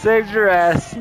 Saved your ass.